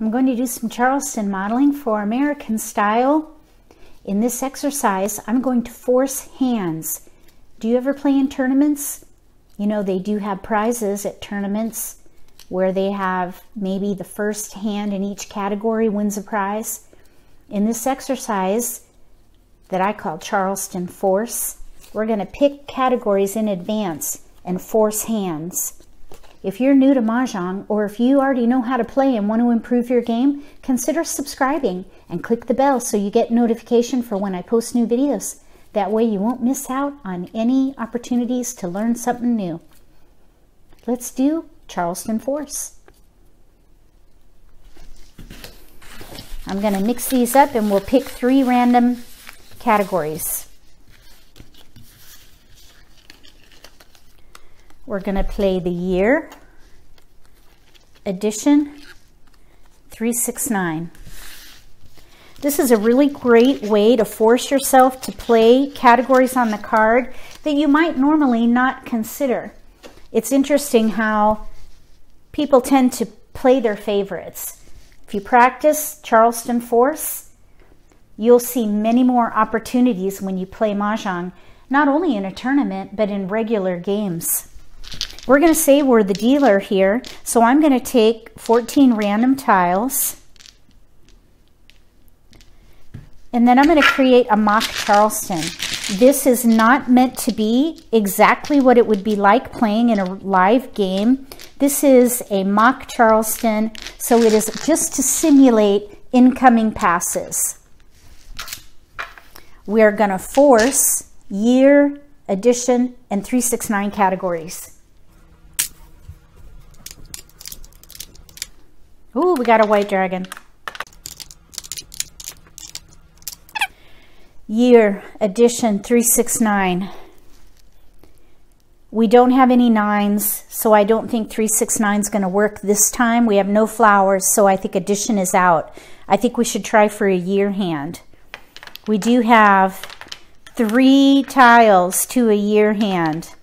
I'm going to do some Charleston modeling for American style. In this exercise, I'm going to force hands. Do you ever play in tournaments? You know, they do have prizes at tournaments where they have maybe the first hand in each category wins a prize. In this exercise that I call Charleston Force, we're going to pick categories in advance and force hands. If you're new to Mahjong or if you already know how to play and want to improve your game, consider subscribing and click the bell so you get notification for when I post new videos. That way you won't miss out on any opportunities to learn something new. Let's do Charleston Force. I'm going to mix these up and we'll pick three random categories. We're going to play the year, addition, 369. This is a really great way to force yourself to play categories on the card that you might normally not consider. It's interesting how people tend to play their favorites. If you practice Charleston Force, you'll see many more opportunities when you play Mahjong, not only in a tournament, but in regular games. We're going to say we're the dealer here, so I'm going to take 14 random tiles, and then I'm going to create a mock Charleston. This is not meant to be exactly what it would be like playing in a live game. This is a mock Charleston, so it is just to simulate incoming passes. We're going to force year, addition, and 369 categories. Ooh, we got a white dragon. Year, addition 369. We don't have any nines, so I don't think 369 is going to work this time. We have no flowers, so I think addition is out. I think we should try for a year hand. We do have three tiles to a year hand.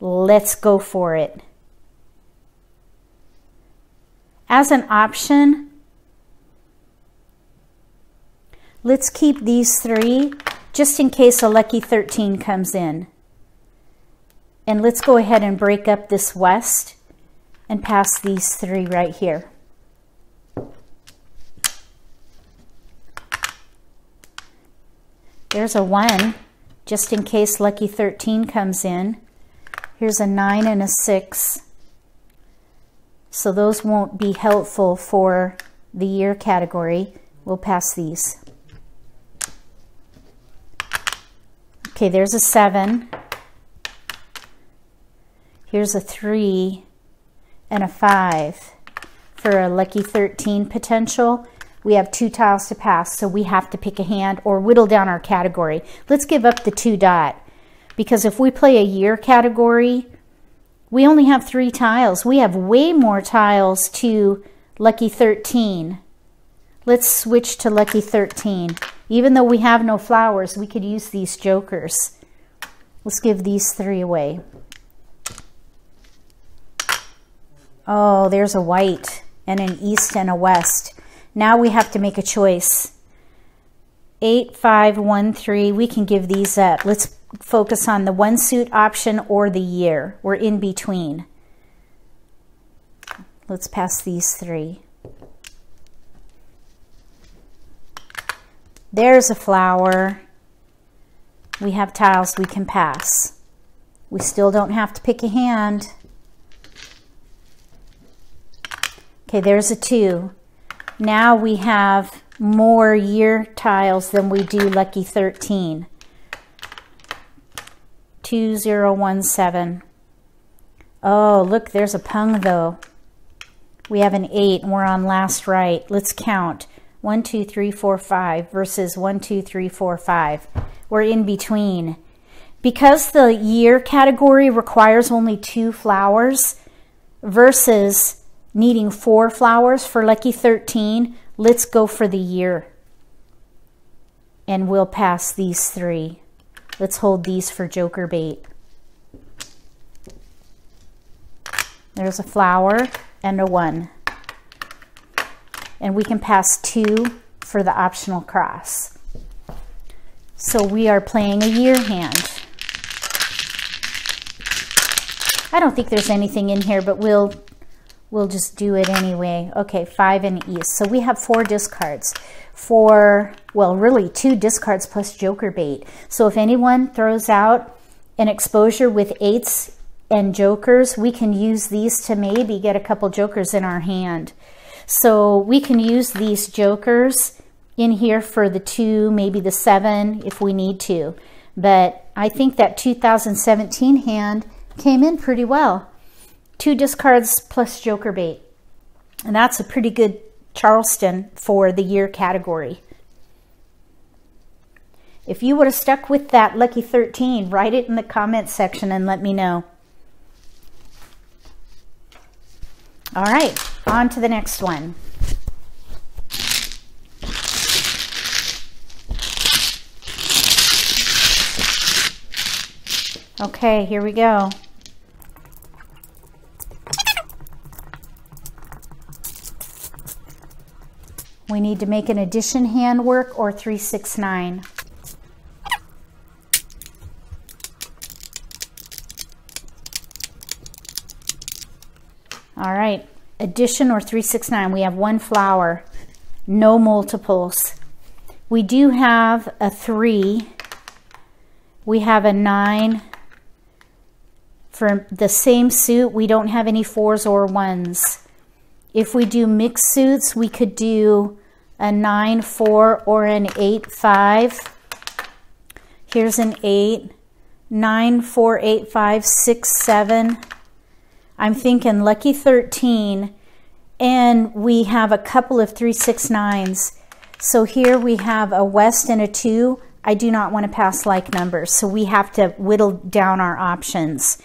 Let's go for it. As an option, let's keep these three just in case a lucky 13 comes in. And let's go ahead and break up this west and pass these three right here. There's a 1, just in case lucky 13 comes in. Here's a 9 and a 6. So those won't be helpful for the year category. We'll pass these. Okay, there's a 7. Here's a 3 and a 5 for a lucky 13 potential. We have two tiles to pass, so we have to pick a hand or whittle down our category. Let's give up the two dot because if we play a year category, we only have three tiles. We have way more tiles to lucky 13. Let's switch to lucky 13. Even though we have no flowers, we could use these jokers. Let's give these three away. Oh, there's a white and an east and a west. Now we have to make a choice. Eight, five, one, three. We can give these up. Let's focus on the one suit option or the year. We're in between. Let's pass these three. There's a flower. We have tiles we can pass. We still don't have to pick a hand. Okay, there's a two. Now we have more year tiles than we do lucky 13. 2017. Oh, look, there's a pung though. We have an 8 and we're on last right. Let's count. One, two, three, four, five versus one, two, three, four, five. We're in between. Because the year category requires only two flowers versus needing four flowers for lucky 13, let's go for the year. And we'll pass these three. Let's hold these for joker bait. There's a flower and a one. and we can pass two for the optional cross. So we are playing a year hand. I don't think there's anything in here, but we'll we'll just do it anyway. Okay, five and east. So we have four discards for, well, really two discards plus joker bait. So if anyone throws out an exposure with eights and jokers, we can use these to maybe get a couple jokers in our hand. So we can use these jokers in here for the two, maybe the seven if we need to. But I think that 2017 hand came in pretty well. Two discards plus joker bait. And that's a pretty good Charleston for the year category. If you would have stuck with that lucky 13, write it in the comments section and let me know. All right, on to the next one. Okay, here we go. We need to make an addition handwork or 369. All right, addition or 369. We have one flower, no multiples. We do have a three. We have a nine. For the same suit, we don't have any fours or ones. If we do mixed suits, we could do a 9, 4, or an 8, 5. Here's an 8, 9, 4, 8, 5, 6, 7. I'm thinking lucky 13. And we have a couple of 3, 6, 9s. So here we have a west and a 2. I do not want to pass like numbers, so we have to whittle down our options.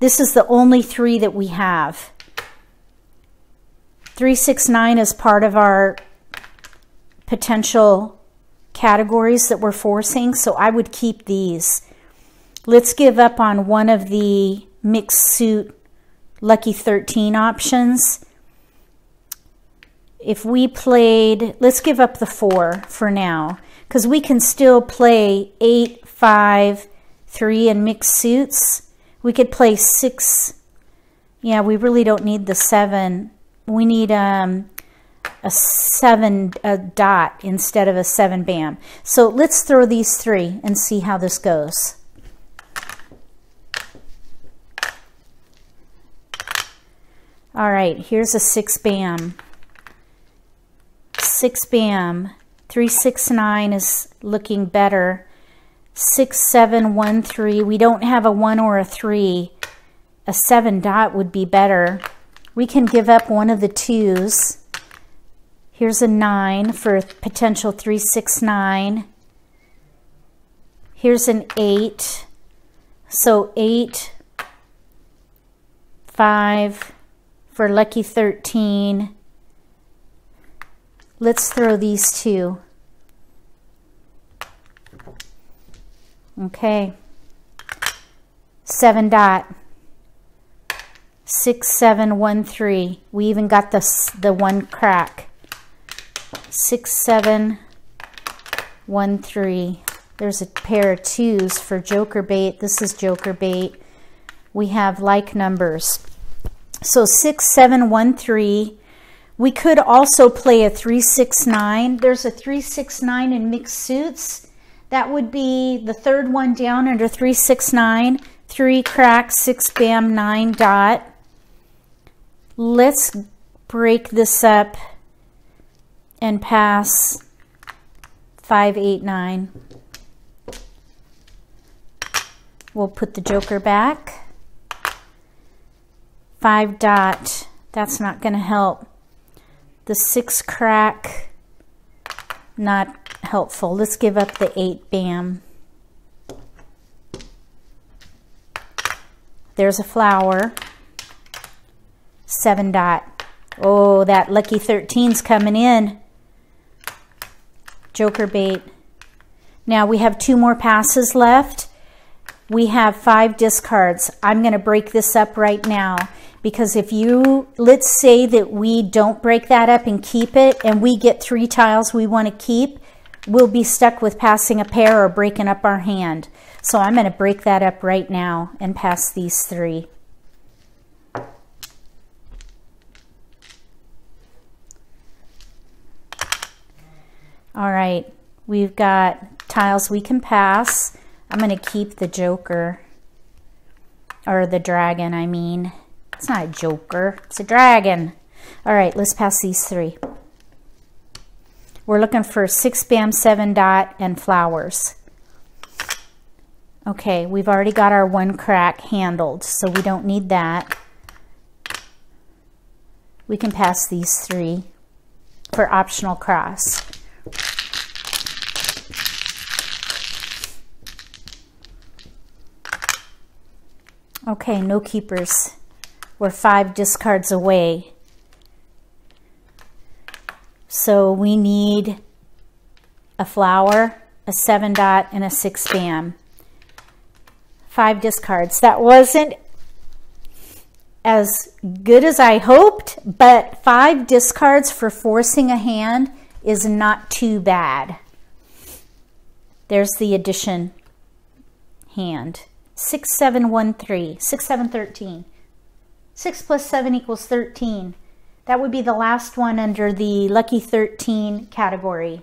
This is the only three that we have. 369 is part of our potential categories that we're forcing, so I would keep these. Let's give up on one of the mixed suit Lucky 13 options. If we played, let's give up the 4 for now, because we can still play 8, 5, 3 and mixed suits. We could play 6. Yeah, we really don't need the 7 we need um, a seven a dot instead of a seven bam. So let's throw these three and see how this goes. All right, here's a six bam. Six bam. Three, six, nine is looking better. Six, seven, one, three. We don't have a one or a three. A seven dot would be better. We can give up one of the twos. Here's a 9 for potential 369. Here's an 8. So 8, 5 for lucky 13. Let's throw these two. Okay. 7 dot. 6713. We even got the, the one crack. 6713. There's a pair of twos for joker bait. This is joker bait. We have like numbers. So 6713. We could also play a 369. There's a 369 in mixed suits. That would be the third one down under 369. Three crack, six bam, nine dot. Let's break this up and pass 589. We'll put the joker back. 5 dot, that's not going to help. The 6 crack, not helpful. Let's give up the 8 bam. There's a flower seven dot. Oh, that lucky 13's coming in. Joker bait. Now we have two more passes left. We have five discards. I'm going to break this up right now because if you, let's say that we don't break that up and keep it and we get three tiles we want to keep, we'll be stuck with passing a pair or breaking up our hand. So I'm going to break that up right now and pass these three. All right, we've got tiles we can pass. I'm going to keep the joker, or the dragon, I mean. It's not a joker, it's a dragon. All right, let's pass these three. We're looking for six bam, seven dot, and flowers. Okay, we've already got our one crack handled, so we don't need that. We can pass these three for optional cross. Okay, no keepers. We're five discards away. So we need a flower, a seven dot, and a six bam. Five discards. That wasn't as good as I hoped, but five discards for forcing a hand is not too bad. There's the addition hand. 6713, 6713. 6 plus 7 equals 13. That would be the last one under the lucky 13 category.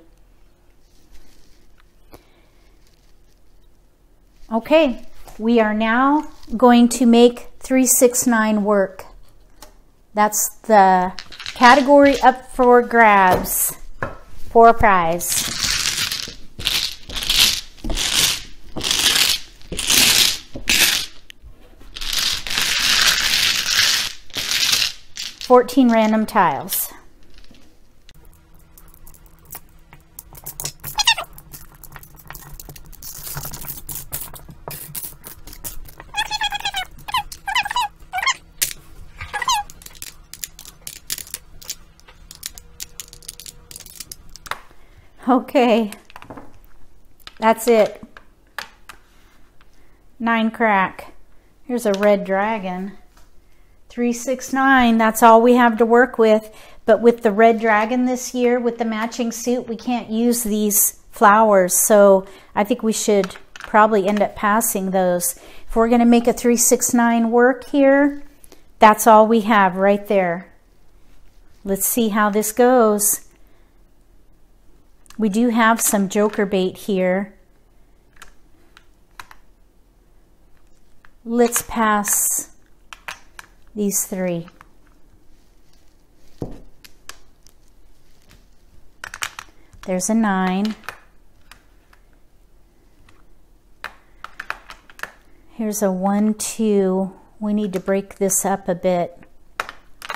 Okay, we are now going to make 369 work. That's the category up for grabs for a prize. 14 random tiles. Okay, that's it. Nine crack. Here's a red dragon. 369, that's all we have to work with. But with the red dragon this year, with the matching suit, we can't use these flowers. So I think we should probably end up passing those. If we're gonna make a 369 work here, that's all we have right there. Let's see how this goes. We do have some joker bait here. Let's pass these three. There's a nine. Here's a one, two. We need to break this up a bit.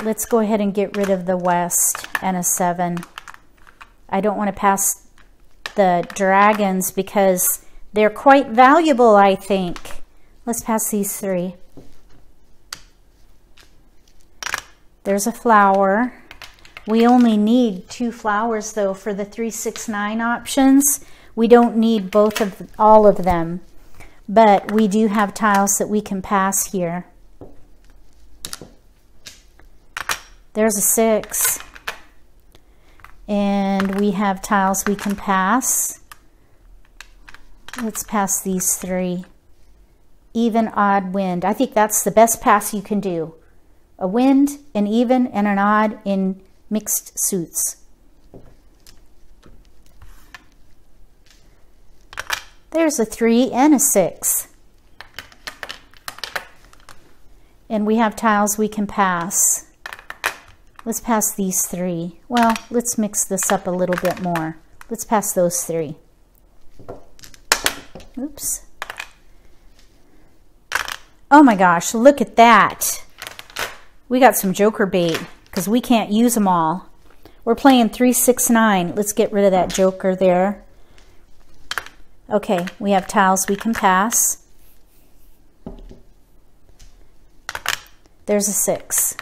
Let's go ahead and get rid of the west and a seven. I don't want to pass the dragons because they're quite valuable, I think. Let's pass these three. There's a flower. We only need two flowers though for the 369 options. We don't need both of all of them, but we do have tiles that we can pass here. There's a six. And we have tiles we can pass. Let's pass these three. Even, odd, wind. I think that's the best pass you can do a wind, an even, and an odd in mixed suits. There's a three and a six. And we have tiles we can pass. Let's pass these three. Well, let's mix this up a little bit more. Let's pass those three. Oops. Oh my gosh, look at that. We got some joker bait because we can't use them all. We're playing 369. Let's get rid of that joker there. Okay, we have tiles we can pass. There's a six.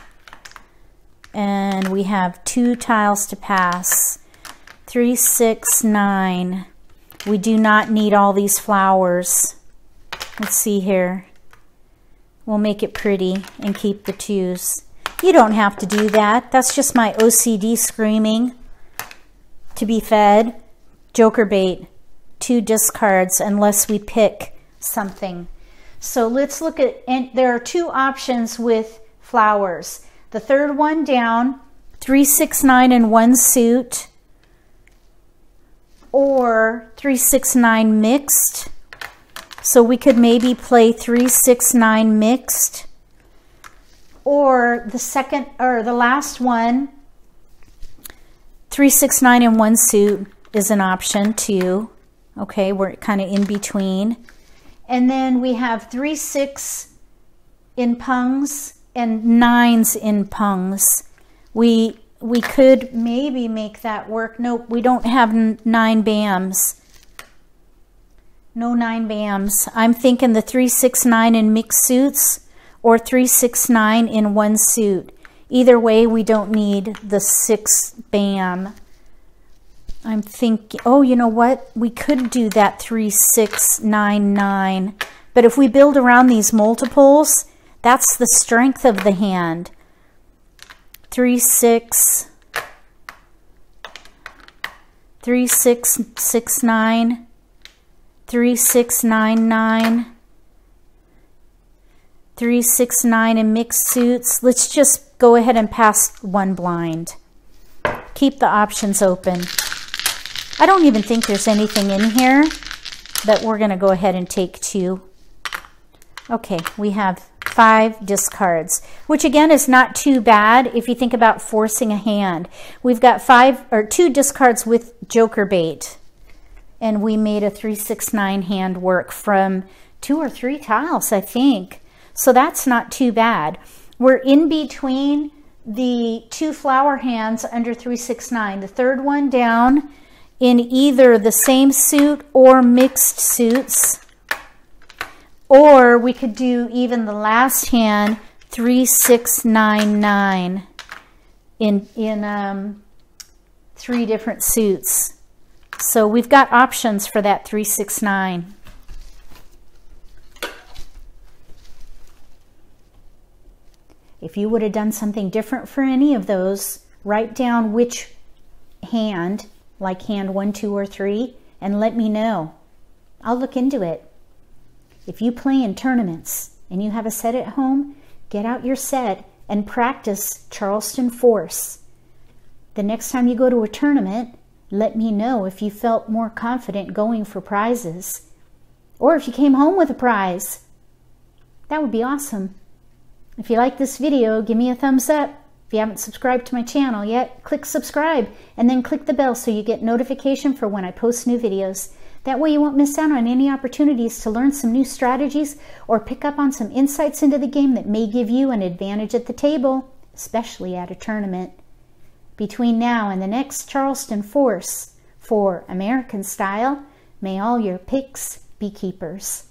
And we have two tiles to pass. Three, six, nine. We do not need all these flowers. Let's see here. We'll make it pretty and keep the twos. You don't have to do that. That's just my OCD screaming to be fed. Joker bait, two discards unless we pick something. So let's look at, and there are two options with flowers. The third one down, 369 in one suit or 369 mixed. So we could maybe play 369 mixed or the second or the last one 369 in one suit is an option too. Okay, we're kind of in between. And then we have three six in pungs and nines in pungs. We we could maybe make that work. Nope, we don't have nine BAMs. No nine BAMs. I'm thinking the 369 in mixed suits or 369 in one suit. Either way, we don't need the six BAM. I'm thinking, oh, you know what? We could do that 3699. But if we build around these multiples, that's the strength of the hand. 3, 6, 3, 6, 6, 9, 3, 6, 9, 9, 3, 6, 9 in mixed suits. Let's just go ahead and pass one blind. Keep the options open. I don't even think there's anything in here that we're going to go ahead and take two. Okay, we have five discards, which again is not too bad if you think about forcing a hand. We've got five or two discards with joker bait, and we made a 369 hand work from two or three tiles, I think. So that's not too bad. We're in between the two flower hands under 369. The third one down in either the same suit or mixed suits. Or we could do even the last hand, 3699 in, in um, three different suits. So we've got options for that 369. If you would have done something different for any of those, write down which hand like hand one, two, or three, and let me know. I'll look into it. If you play in tournaments and you have a set at home, get out your set and practice Charleston Force. The next time you go to a tournament, let me know if you felt more confident going for prizes or if you came home with a prize. That would be awesome. If you like this video, give me a thumbs up. If you haven't subscribed to my channel yet, click subscribe and then click the bell so you get notification for when I post new videos. That way you won't miss out on any opportunities to learn some new strategies or pick up on some insights into the game that may give you an advantage at the table, especially at a tournament. Between now and the next Charleston Force for American Style, may all your picks be keepers.